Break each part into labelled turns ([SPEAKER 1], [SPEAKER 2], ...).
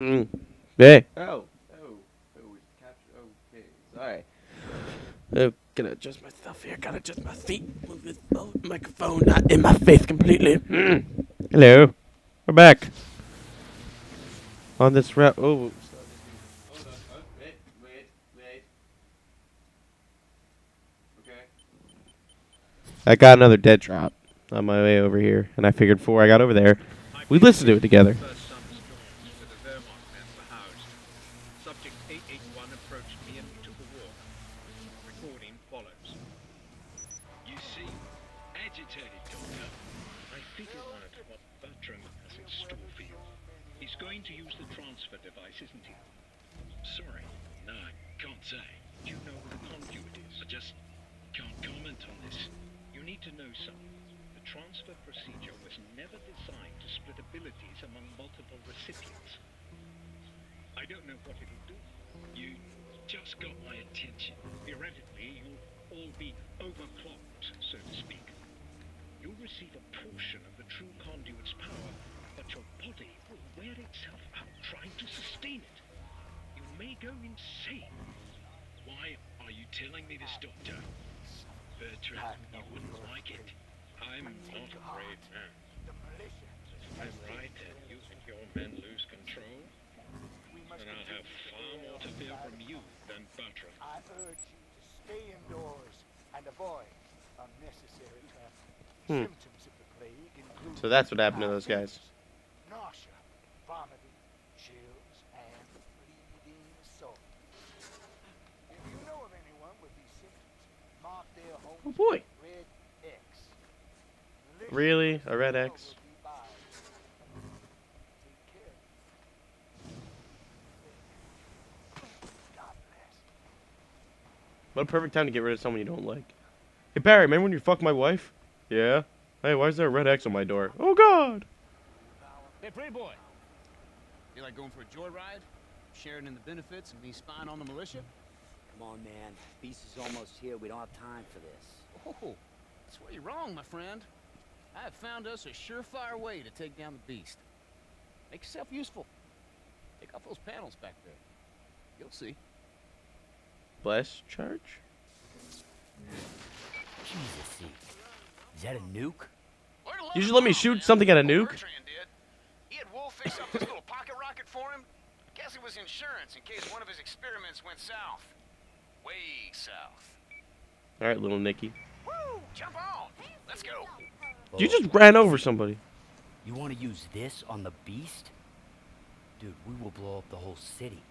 [SPEAKER 1] Mm. Hey.
[SPEAKER 2] Oh. Oh. Oh. Okay. Sorry. Oh, gotta adjust myself here. Gotta adjust my feet. Move this oh, microphone not in my face completely. Mm.
[SPEAKER 1] Hello. We're back. On this route. Oh.
[SPEAKER 2] Hold on. Oh, wait. Wait. Wait. Okay.
[SPEAKER 1] I got another dead drop on my way over here, and I figured before I got over there, we'd listen to it together.
[SPEAKER 3] Transfer procedure was never designed to split abilities among multiple recipients. I don't know what it'll do.
[SPEAKER 4] You just got my attention.
[SPEAKER 3] Theoretically, you'll all be overclocked, so to speak. You'll receive a portion of the true conduit's power, but your body will wear itself out trying to sustain it. You may go insane.
[SPEAKER 4] Why are you telling me this, Doctor? Bertrand, you wouldn't.
[SPEAKER 3] I'm not afraid, man. I'm right, and you and your men lose control, and I'll have far more to fear from you than Bertrand.
[SPEAKER 5] I urge you to stay indoors and avoid unnecessary travel.
[SPEAKER 1] Hmm.
[SPEAKER 5] Symptoms of the plague include
[SPEAKER 1] So that's what happened to those guys.
[SPEAKER 5] nausea, vomiting, chills, and bleeding sores. If you know of anyone with these symptoms, mark their home
[SPEAKER 1] Oh boy.
[SPEAKER 5] Red X. Malicious
[SPEAKER 1] Really? A red X?
[SPEAKER 5] will be by. Take care. God bless.
[SPEAKER 1] What a perfect time to get rid of someone you don't like. Hey Barry, remember when you fucked my wife? Yeah. Hey, why is there a red X on my door? Oh God.
[SPEAKER 6] Hey, pretty boy. You like going for a joyride? Sharing in the benefits and me spying on the militia?
[SPEAKER 7] Come on, man. Beast is almost here. We don't have time for this.
[SPEAKER 6] Oh, that's where you're wrong, my friend. I have found us a surefire way to take down the beast. Make yourself useful. Take off those panels back there. You'll see.
[SPEAKER 1] Blast charge?
[SPEAKER 7] Jesus, is that a nuke?
[SPEAKER 1] You just let me shoot something at a nuke?
[SPEAKER 8] He had Wolfe fix up this little pocket rocket for him. Guess it was insurance in case one of his experiments went south. Way south.
[SPEAKER 1] All right, little Nicky.
[SPEAKER 8] Woo! Jump on! Let's go!
[SPEAKER 1] You just ran over somebody.
[SPEAKER 7] You want to use this on the beast? Dude, we will blow up the whole city.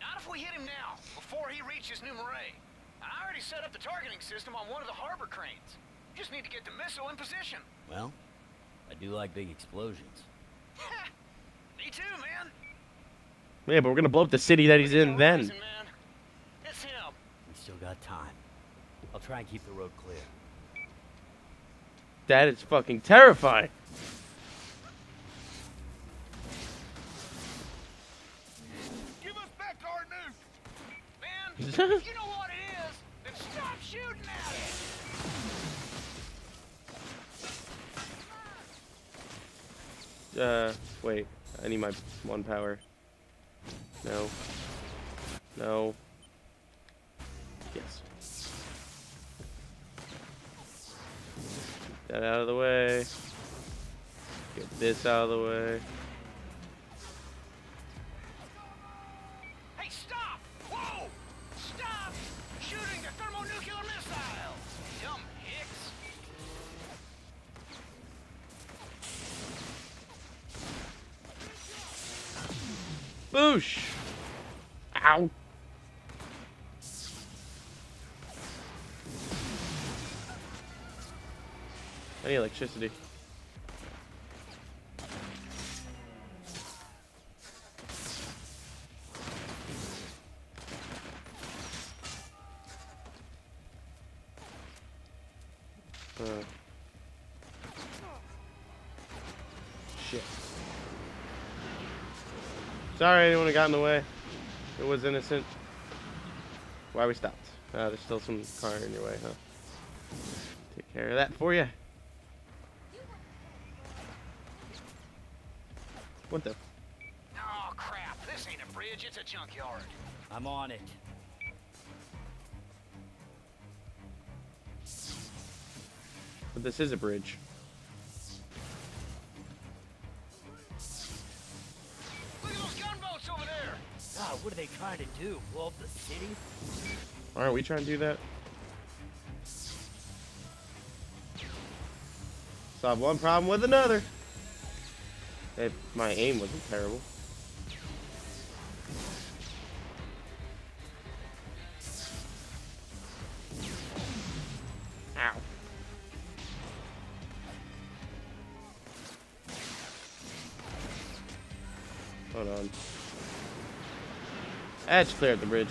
[SPEAKER 8] Not if we hit him now, before he reaches New Marais. I already set up the targeting system on one of the harbor cranes. Just need to get the missile in position.
[SPEAKER 7] Well, I do like big explosions.
[SPEAKER 8] Me too, man.
[SPEAKER 1] Yeah, but we're gonna blow up the city that he's in then.
[SPEAKER 8] Listen, man. It's him.
[SPEAKER 7] We still got time. I'll try and keep the road clear.
[SPEAKER 1] That is fucking terrifying.
[SPEAKER 8] Give us back our nuke! Man, you know what it is, then stop shooting at it!
[SPEAKER 1] Uh, wait. I need my one power. No. No. That out of the way. Get this out of the way.
[SPEAKER 8] Hey, stop! Whoa! Stop shooting the thermonuclear missile! Dumb hicks!
[SPEAKER 1] Boosh! Ow! Need electricity. Sorry, anyone who got in the way. It was innocent. Why we stopped? Uh, there's still some car in your way, huh? Take care of that for you. What the?
[SPEAKER 8] Oh, crap. This ain't a bridge, it's a junkyard.
[SPEAKER 7] I'm on it.
[SPEAKER 1] But this is a bridge.
[SPEAKER 8] Look at those gunboats over there.
[SPEAKER 7] God, what are they trying to do? Blow up the city?
[SPEAKER 1] Aren't we trying to do that? Solve one problem with another. My aim wasn't terrible. Ow. Hold on. Edge cleared the bridge.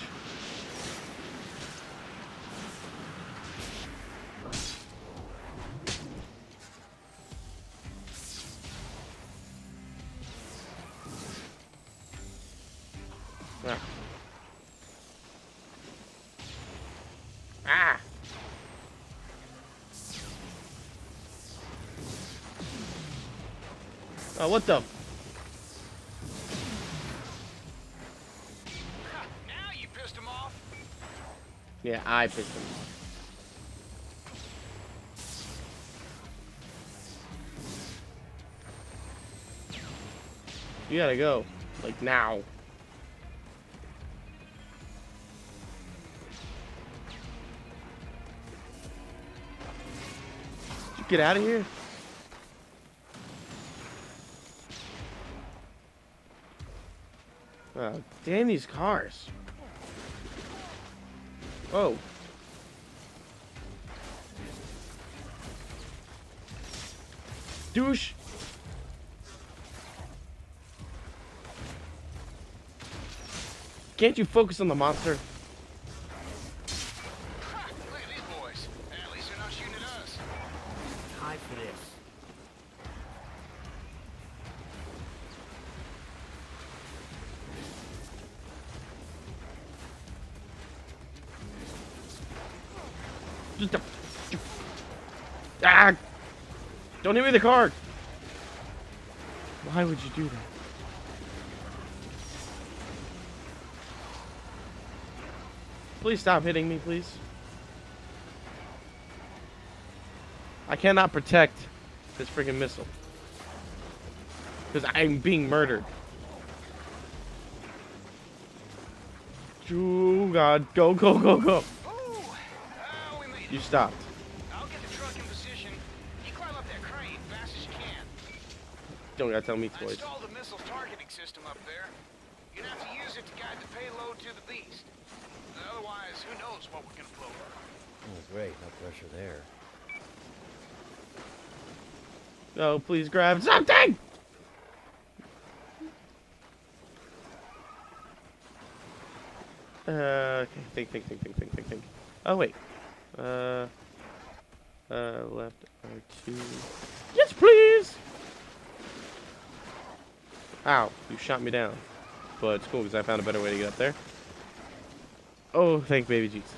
[SPEAKER 1] Oh, what the?
[SPEAKER 8] Now you pissed him off.
[SPEAKER 1] Yeah, I pissed him off. You gotta go. Like now. Get out of here? Oh, damn these cars. Whoa. Douche. Can't you focus on the monster?
[SPEAKER 8] Ha, look at these boys. At least they're not shooting at us.
[SPEAKER 7] Time for this.
[SPEAKER 1] Just a, ah! Don't hit me with the card! Why would you do that? Please stop hitting me, please. I cannot protect this freaking missile. Because I'm being murdered. Oh god, go, go, go, go. You stopped.
[SPEAKER 8] I'll get the truck in position. You climb up that crane fast as you can.
[SPEAKER 1] Don't gotta tell me
[SPEAKER 8] I
[SPEAKER 1] twice.
[SPEAKER 8] installed the missile targeting system up there. You're gonna have to use it to guide the payload to the beast. Otherwise, who knows what we're gonna blow up.
[SPEAKER 7] Oh, great. No pressure there.
[SPEAKER 1] No, please grab something! Uh, okay, think, think, think, think, think, think, think. Oh, wait. Uh, uh, left R2. Yes, please! Ow, you shot me down. But it's cool because I found a better way to get up there. Oh, thank baby Jesus.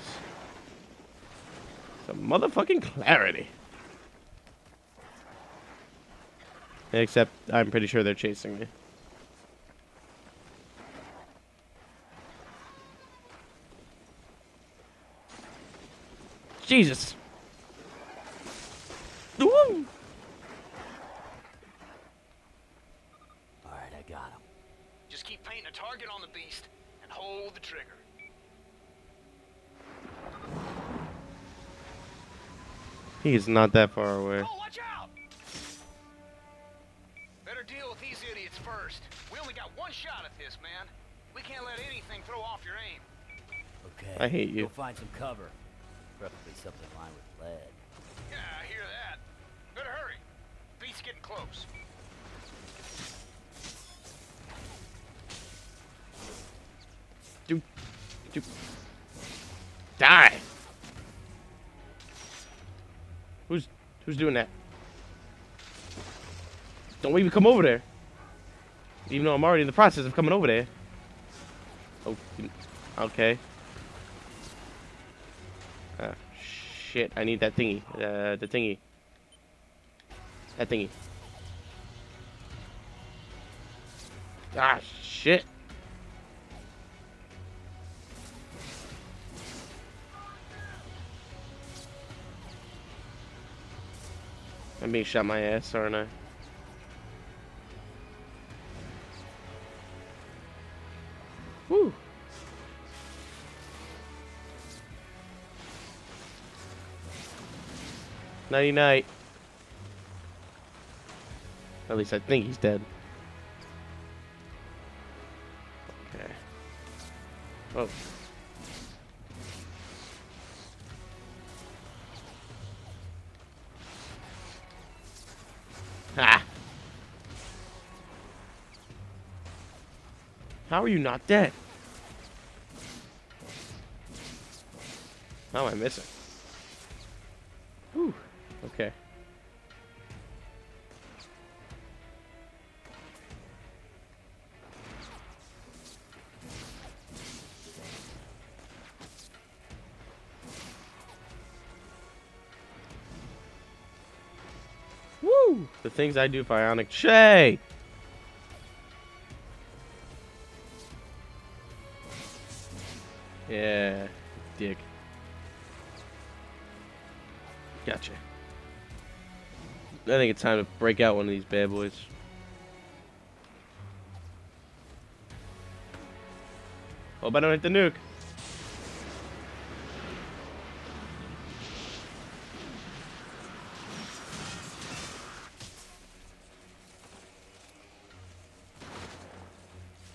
[SPEAKER 1] Some motherfucking clarity. Except I'm pretty sure they're chasing me. Jesus. Woo!
[SPEAKER 7] All right, I got him.
[SPEAKER 8] Just keep painting a target on the beast and hold the trigger.
[SPEAKER 1] He's not that far away.
[SPEAKER 8] Oh, watch out! Better deal with these idiots first. We only got one shot at this, man. We can't let anything throw off your aim.
[SPEAKER 7] Okay.
[SPEAKER 1] I hate you.
[SPEAKER 7] Go find some cover. Preferably something lined with lead.
[SPEAKER 8] Yeah, I hear that. Better hurry. Beast's getting close.
[SPEAKER 1] Do, do. Die. Who's who's doing that? Don't even come over there. Even though I'm already in the process of coming over there. Oh, okay. shit, I need that thingy. Uh, the thingy. That thingy. Ah, shit. I'm being shot my ass, aren't I? Woo! Nighty night. At least I think he's dead. Okay. Oh. Ha! How are you not dead? How am I missing? Whew. Okay. Woo! The things I do for Ionic Shay! Yeah, dick. Gotcha. I think it's time to break out one of these bad boys. Hope I don't hit the nuke.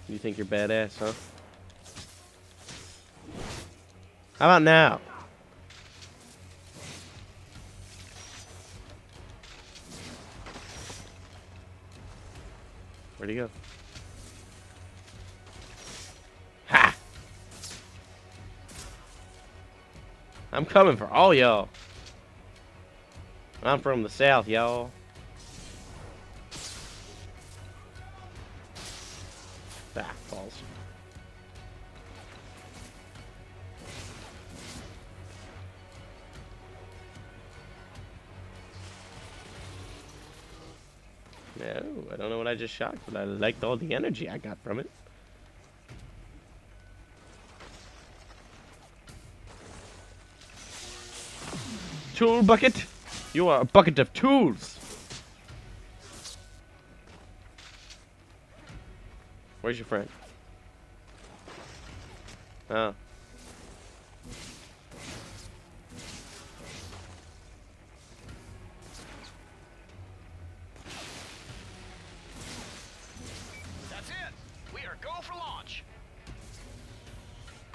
[SPEAKER 1] You think you're badass, huh? How about now? Where'd he go? Ha! I'm coming for all y'all. I'm from the south, y'all. Ah, balls. I just shot, but I liked all the energy I got from it. Tool bucket? You are a bucket of tools! Where's your friend? Oh.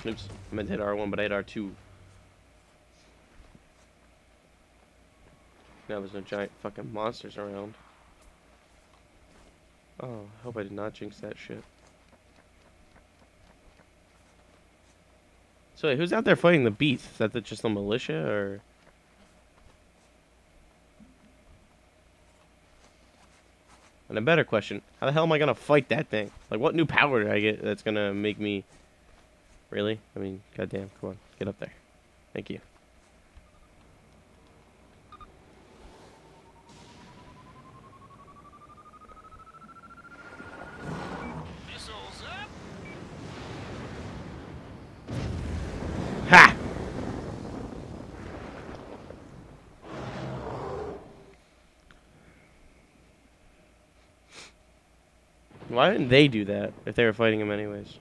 [SPEAKER 1] Oops, I meant to hit R1, but I hit R2. Now there's no giant fucking monsters around. Oh, I hope I did not jinx that shit. So wait, who's out there fighting the beast? Is that the, just the militia, or...? And a better question, how the hell am I gonna fight that thing? Like, what new power did I get that's gonna make me... Really? I mean, goddamn, come on, get up there. Thank you. Ha! Why didn't they do that if they were fighting him anyways?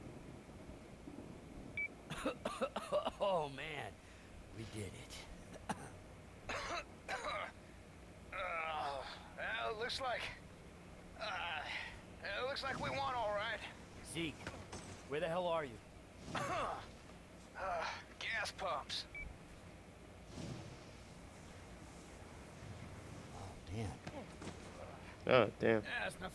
[SPEAKER 7] Oh man, we did it.
[SPEAKER 8] Uh, well, it looks like. Uh, it looks like we won, all right.
[SPEAKER 7] Zeke, where the hell are you?
[SPEAKER 8] Uh, gas pumps.
[SPEAKER 7] Oh damn.
[SPEAKER 1] Oh, damn.
[SPEAKER 6] Yeah, it's not